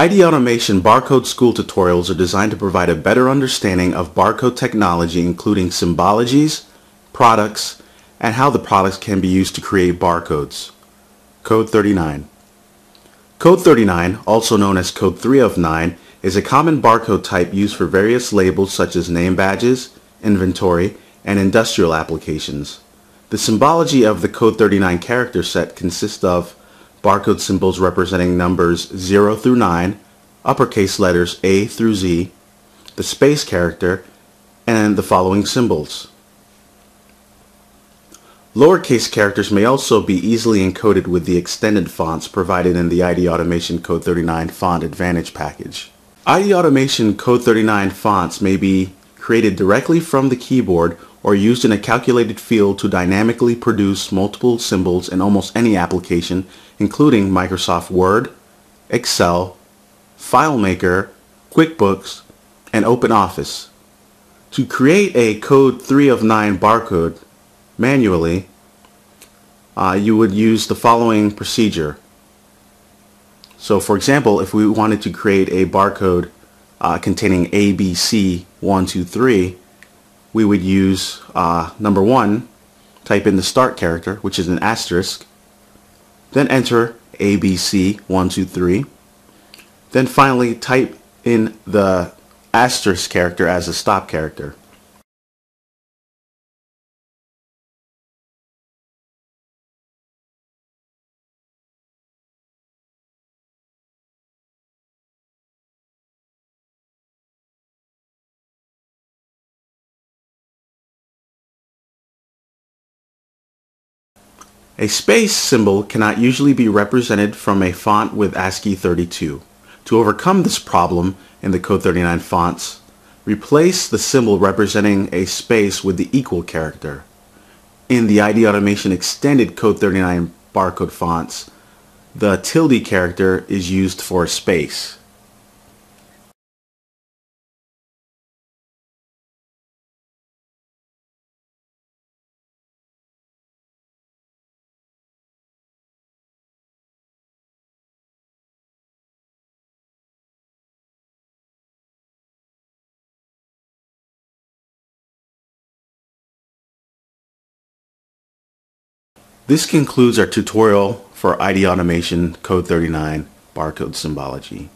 ID Automation barcode school tutorials are designed to provide a better understanding of barcode technology including symbologies, products, and how the products can be used to create barcodes. Code 39 Code 39, also known as Code 3 of 9, is a common barcode type used for various labels such as name badges, inventory, and industrial applications. The symbology of the Code 39 character set consists of barcode symbols representing numbers 0 through 9, uppercase letters A through Z, the space character, and the following symbols. Lowercase characters may also be easily encoded with the extended fonts provided in the ID Automation Code 39 Font Advantage package. ID Automation Code 39 fonts may be created directly from the keyboard or used in a calculated field to dynamically produce multiple symbols in almost any application, including Microsoft Word, Excel, FileMaker, QuickBooks, and OpenOffice. To create a Code 3 of 9 barcode manually, uh, you would use the following procedure. So for example, if we wanted to create a barcode uh, containing ABC123, we would use uh, number one, type in the start character, which is an asterisk, then enter ABC123, then finally type in the asterisk character as a stop character. A space symbol cannot usually be represented from a font with ASCII 32. To overcome this problem in the Code 39 fonts, replace the symbol representing a space with the equal character. In the ID Automation Extended Code 39 barcode fonts, the tilde character is used for space. This concludes our tutorial for ID Automation Code 39 barcode symbology.